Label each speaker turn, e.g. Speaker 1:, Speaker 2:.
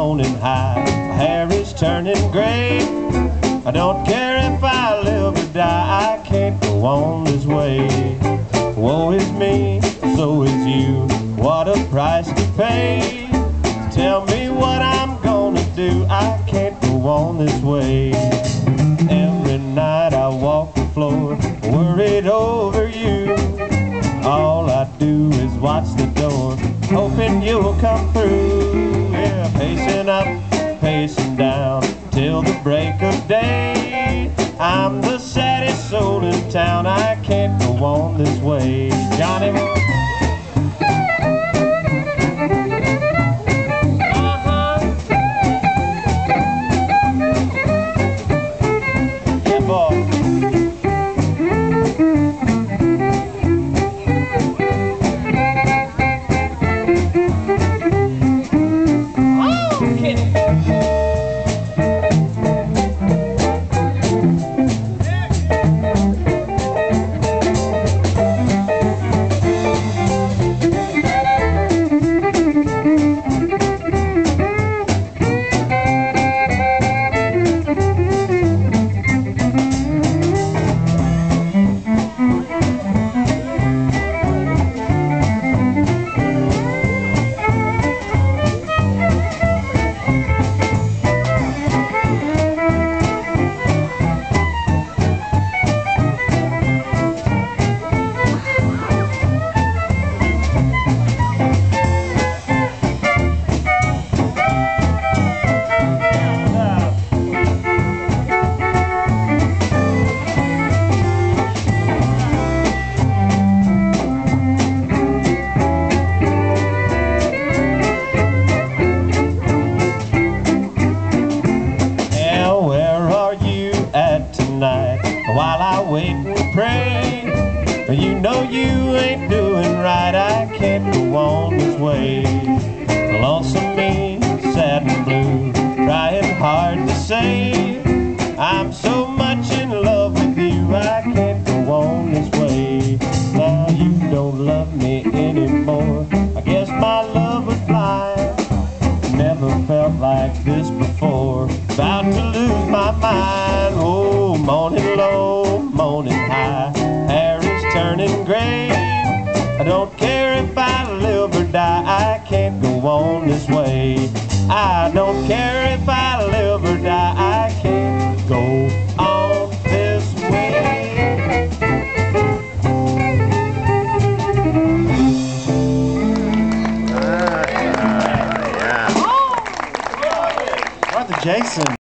Speaker 1: moaning high. My hair is turning gray. I don't care if I live or die, I can't go on this way. Woe is me, so is you. What a price to pay. Tell me what I'm gonna do, I can't go on this way. Every night I walk the floor, worried over you. All I do is watch the door, hoping you'll come through. Yeah, pacing up, pacing down, till the break of day. I'm the saddest soul in town, I can't go on this way. Johnny. While I wait and pray. You know you ain't doing right, I can't go on this way. Lonesome me, sad and blue, trying hard to say. I'm so much in love with you, I can't go on this way. Now you don't love me anymore. I guess my love was blind. Never felt like this before. About to lose my mind. Oh, morning on this way. I don't care if I